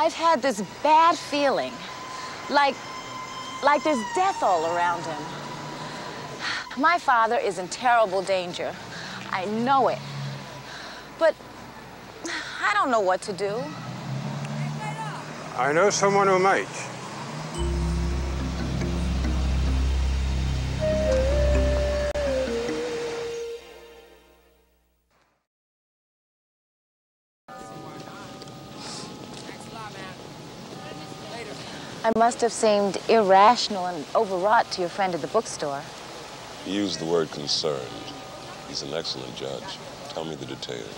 I've had this bad feeling. Like, like there's death all around him. My father is in terrible danger. I know it. But I don't know what to do. I know someone who might. I must have seemed irrational and overwrought to your friend at the bookstore. He used the word concerned. He's an excellent judge. Tell me the details.